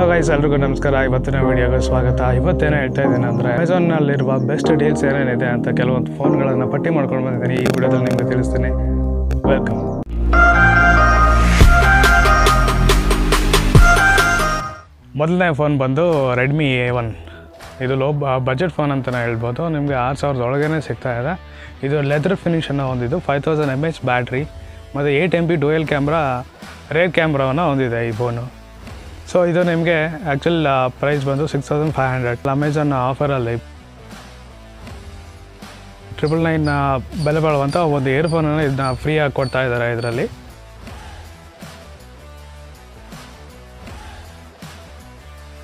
Hello guys ಎಲ್ರಿಗೂ ನಮಸ್ಕಾರ. ಇವತ್ತಿನ ವಿಡಿಯೋಗೆ ಸ್ವಾಗತ. ಇವತ್ತೇನು ಹೇಳ್ತಾ ಇದ್ದೀನಿ ಅಂದರೆ ಅಮೆಝಾನ್ನಲ್ಲಿರುವ ಬೆಸ್ಟ್ ಡೀಲ್ಸ್ ಏನೇನಿದೆ ಅಂತ ಕೆಲವೊಂದು ಫೋನ್ಗಳನ್ನು ಪಟ್ಟಿ ಮಾಡ್ಕೊಂಡು ಬಂದಿದ್ದೀನಿ. ಈ ವಿಡಿಯೋದಲ್ಲಿ ನಿಮಗೆ ತಿಳಿಸ್ತೀನಿ. ವೆಲ್ಕಮ್ ಮೊದಲನೇ ಫೋನ್ ಬಂದು ರೆಡ್ಮಿ ಎ ಒನ್ ಇದು ಲೋ ಬಜೆಟ್ ಫೋನ್ ಅಂತಲೇ ಹೇಳ್ಬೋದು. ನಿಮಗೆ ಆರು ಸಾವಿರದ ಒಳಗೇ ಸಿಗ್ತಾ ಇದೆ. ಇದು ಲೆದರ್ ಫಿನಿಷನ್ನು ಹೊಂದಿದ್ದು five thousand M H battery ಮತ್ತು eight M P dual camera rear ಕ್ಯಾಮ್ರಾವನ್ನು ಹೊಂದಿದೆ ಈ ಫೋನು ಸೊ ಇದು ನಿಮಗೆ ಆ್ಯಕ್ಚುಲ್ ಪ್ರೈಸ್ ಬಂದು six thousand five hundred Amazon ಆಫರಲ್ಲಿ triple nine ಬೆಲೆ ಬಾಳುವಂಥ ಒಂದು ಇಯರ್ಫೋನನ್ನು ಇದನ್ನ ಫ್ರೀಯಾಗಿ ಕೊಡ್ತಾ ಇದ್ದಾರೆ ಇದರಲ್ಲಿ.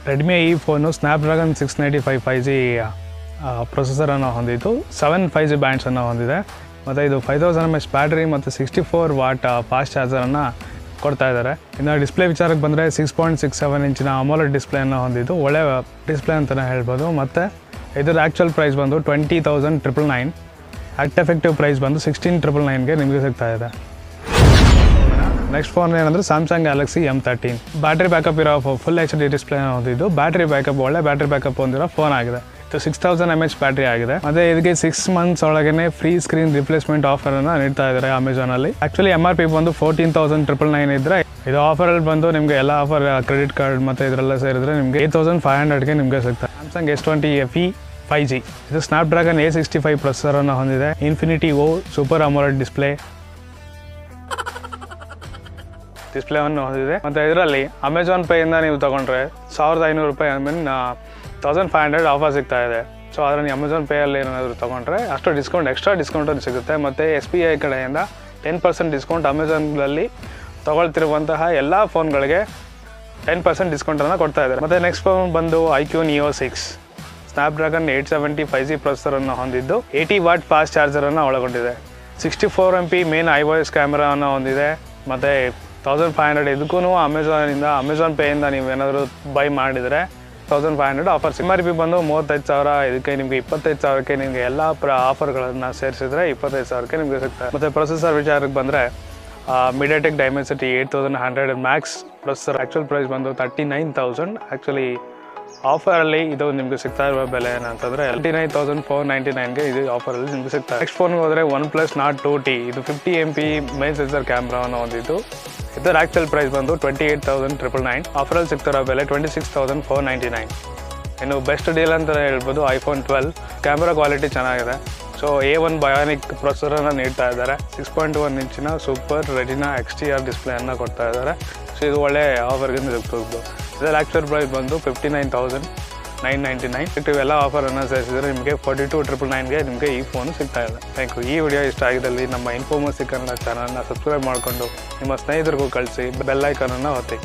ರೆಡ್ಮಿ ಈ phone Snapdragon six ninety five five G ಪ್ರೊಸೆಸರನ್ನು ಹೊಂದಿತ್ತು ಸೆವೆನ್ ಫೈ ಜಿ ಬ್ಯಾಂಡ್ಸನ್ನು ಹೊಂದಿದೆ. ಮತ್ತು ಇದು five thousand M H battery ಮತ್ತು ಸಿಕ್ಸ್ಟಿ ಫೋರ್ ವಾಟ್ ಫಾಸ್ಟ್ ಚಾರ್ಜರನ್ನು ಕೊಡ್ತಾ ಇದ್ದಾರೆ. ಇನ್ನು ಡಿಸ್ಪ್ಲೇ ವಿಚಾರಕ್ಕೆ ಬಂದರೆ ಸಿಕ್ಸ್ ಪಾಯಿಂಟ್ ಸಿಕ್ಸ್ ಸೆವೆನ್ ಇಂಚಿನ ಅಮೋಲೆಡ್ ಡಿಸ್ಪ್ಲೇನ ಹೊಂದಿದ್ದು, ಒಳ್ಳೆ ಡಿಸ್ಪ್ಲೇ ಅಂತಲೇ ಹೇಳ್ಬೋದು. ಮತ್ತು ಇದರ ಆ್ಯಕ್ಚುಯಲ್ ಪ್ರೈಸ್ ಬಂದು twenty thousand triple nine act effective price ಬಂದು ಸಿಕ್ಸ್ಟೀನ್ ಟ್ರಿಪಲ್ ನೈನ್ಗೆ ನಿಮಗೆ ಸಿಗ್ತಾ ಇದೆ. ನೆಕ್ಸ್ಟ್ ಫೋನ್ ಏನಂದ್ರೆ Samsung Galaxy M thirteen battery backup ಇರೋ ಫುಲ್ ಎಚ್ ಡಿ ಡಿಸ್ಪ್ಲೇ ಹೊಂದಿದ್ದು ಬ್ಯಾಟ್ರಿ ಬ್ಯಾಕಪ್ ಒಳ್ಳೆ ಬ್ಯಾಟ್ರಿ ಬ್ಯಾಕಪ್ ಹೊಂದಿರೋ ಫೋನ್ ಆಗಿದೆ. Six thousand M H battery ಆಗಿದೆ. ಮತ್ತೆ ಇದಕ್ಕೆ ಸಿಕ್ಸ್ ಮಂತ್ಸ್ ಒಳಗೇನೆ ಫ್ರೀ ಸ್ಕ್ರೀನ್ ರಿಪ್ಲೇಸ್ಮೆಂಟ್ ಆಫರ್ ಅನ್ನ ನೀಡ್ತಾ ಇದ್ದಾರೆ ಅಮೆಝಾನ್ ಅಲ್ಲಿ. ಆಕ್ಚುಲಿ ಎಂ ಆರ್ ಪಿ ಬಂದು ಫೋರ್ಟೀನ್ ತೌಸಂಡ್ ಟ್ರಿಪಲ್ ನೈನ್ ಇದ್ರೆ, ಇದು ಆಫರ್ ಅಲ್ಲಿ ಬಂದು ನಿಮಗೆ ಎಲ್ಲ ಆಫರ್ ಕ್ರೆಡಿಟ್ ಕಾರ್ಡ್ ಮತ್ತೆ ಇದರೆಲ್ಲ ಸೇರಿದ್ರೆ ನಿಮಗೆ ಏಟ್ ತೌಸಂಡ್ ಫೈವ್ ಹಂಡ್ರೆಡ್ಗೆ ನಿಮಗೆ ಸಿಗ್ತದೆ Samsung S twenty F E five G ಇದು Snapdragon A sixty five ಪ್ರೊಸೆಸರನ್ನು ಹೊಂದಿದೆ. Infinity O super AMOLED display display ಹೊಂದಿದೆ. ಮತ್ತು ಇದರಲ್ಲಿ ಅಮೆಝಾನ್ ಪೇಯಿಂದ ನೀವು ತಗೊಂಡ್ರೆ ಸಾವಿರದ ಐನೂರು ರೂಪಾಯಿ I mean thousand five hundred offer ಸಿಗ್ತಾ ಇದೆ. ಸೊ ಅದರಲ್ಲಿ ನೀವು ಅಮೆಝಾನ್ ಪೇಯಲ್ಲಿ ಏನಾದರೂ ತೊಗೊಂಡ್ರೆ ಅಷ್ಟು ಡಿಸ್ಕೌಂಟ್ ಎಕ್ಸ್ಟ್ರಾ ಡಿಸ್ಕೌಂಟ್ ಸಿಗುತ್ತೆ. ಮತ್ತು ಎಸ್ ಬಿ ಐ ಕಡೆಯಿಂದ ಟೆನ್ ಪರ್ಸೆಂಟ್ ಡಿಸ್ಕೌಂಟ್ ಅಮೆಝಾನ್ಗಳಲ್ಲಿ ತಗೊಳ್ತಿರುವಂತಹ ಎಲ್ಲ ಫೋನ್ಗಳಿಗೆ ಟೆನ್ ಪರ್ಸೆಂಟ್ ಡಿಸ್ಕೌಂಟನ್ನು ಕೊಡ್ತಾ ಇದ್ದಾರೆ. ಮತ್ತು ನೆಕ್ಸ್ಟ್ ಫೋನ್ ಬಂದು I Q neo six Snapdragon eight seventy five G ಪ್ರೊಸೆಸರನ್ನು ಹೊಂದಿದ್ದು ಏಯ್ಟಿ ವಾಟ್ ಫಾಸ್ಟ್ ಚಾರ್ಜರನ್ನು ಒಳಗೊಂಡಿದೆ. Sixty four M P main I ವಾಯ್ಸ್ ಕ್ಯಾಮ್ರಾವನ್ನು ಹೊಂದಿದೆ. ಮತ್ತು ತೌಸಂಡ್ ಫೈವ್ ಹಂಡ್ರೆಡ್ ಇದಕ್ಕೂ ಅಮೆಝಾನಿಂದ ಅಮೆಝಾನ್ ಪೇಯಿಂದ ನೀವು ಏನಾದರೂ ಬೈ ಮಾಡಿದರೆ thousand five hundred offer M R P ಬಂದು ಮೂವತ್ತೈದು ಸಾವಿರ, ಇದಕ್ಕೆ ನಿಮಗೆ ಇಪ್ಪತ್ತೈದು ಸಾವಿರಕ್ಕೆ ನಿಮಗೆ ಎಲ್ಲ ಪ್ರ ಆಫರ್ಗಳನ್ನು ಸೇರಿಸಿದ್ರೆ ಇಪ್ಪತ್ತೈದು ಸಾವಿರಕ್ಕೆ ನಿಮಗೆ ಸಿಗ್ತದೆ ಮತ್ತು ಪ್ರೊಸೆಸರ್ ವಿಚಾರಕ್ಕೆ ಬಂದರೆ MediaTek Dimensity eight thousand hundred max processor actual price ಬಂದು ತರ್ಟಿ ನೈನ್ ತೌಸಂಡ್ ಆ್ಯಕ್ಚುಲಿ ಆಫರಲ್ಲಿ ಇದು ನಿಮಗೆ ಸಿಗ್ತಾ ಇರುವ ಬೆಲೆ ಏನಂತಂದರೆ twenty nine thousand four ninety ನೈನ್ಗೆ ಇದು ಆಫರಲ್ಲಿ ನಿಮಗೆ ಸಿಗ್ತಾ ನೆಕ್ಸ್ಟ್ ಫೋನ್ಗೆ ಹೋದರೆ one plus Nord two T ಇದು fifty M P main sensor ಕ್ಯಾಮ್ರಾವನ್ನು ಹೊಂದಿದ್ದು ಇದರ ಆಕ್ಚುಲ್ ಪ್ರೈಸ್ ಬಂದು twenty eight thousand triple nine ಆಫರಲ್ಲಿ ಸಿಗ್ತಿರೋ ಬೆಲೆ twenty six thousand four ninety nine ಇನ್ನು ಬೆಸ್ಟ್ ಡೀಲ್ ಅಂತ ಹೇಳ್ಬೋದು ಐಫೋನ್ ಟ್ವೆಲ್ ಕ್ಯಾಮ್ರಾ ಕ್ವಾಲಿಟಿ ಚೆನ್ನಾಗಿದೆ. ಸೊ ಎ ಒನ್ ಬಯಾನಿಕ್ ಪ್ರೊಸೆಸರನ್ನು ನೀಡ್ತಾ ಇದ್ದಾರೆ. ಸಿಕ್ಸ್ ಪಾಯಿಂಟ್ ಒನ್ ಇಂಚಿನ super retina X T R ಡಿಸ್ಪ್ಲೇಯನ್ನು ಕೊಡ್ತಾ ಇದ್ದಾರೆ. ಸೊ ಇದು ಒಳ್ಳೆ ಆಫರ್ಗೆ ಸಿಗ್ತದೆ ಇದರ ಆ್ಯಕ್ಚುಲ್ ಪ್ರೈಸ್ ಬಂದು fifty nine thousand nine ninety nine ಇವೆಲ್ಲ ಆಫರನ್ನು ಸೇರಿಸಿದರೆ ನಿಮಗೆ ಫಾರ್ಟಿ ಟು ಟ್ರಿಪಲ್ ನೈನ್ಗೆ ನಿಮಗೆ ಈ ಫೋನ್ ಸಿಗ್ತಾ ಇದೆ. ಥ್ಯಾಂಕ್ ಯು ಈ ವಿಡಿಯೋ ಇಷ್ಟ ಆಗಿದ್ದಲ್ಲಿ ನಮ್ಮ ಇನ್ಫೋಮಸಿ ಕನ್ನಡ ಚಾನಲ್ನ ಸಬ್ಸ್ಕ್ರೈಬ್ ಮಾಡಿಕೊಂಡು ನಿಮ್ಮ ಸ್ನೇಹಿತರಿಗೂ ಕಳಿಸಿ ಬೆಲ್ಲೈಕನನ್ನು ಒತ್ತಿ.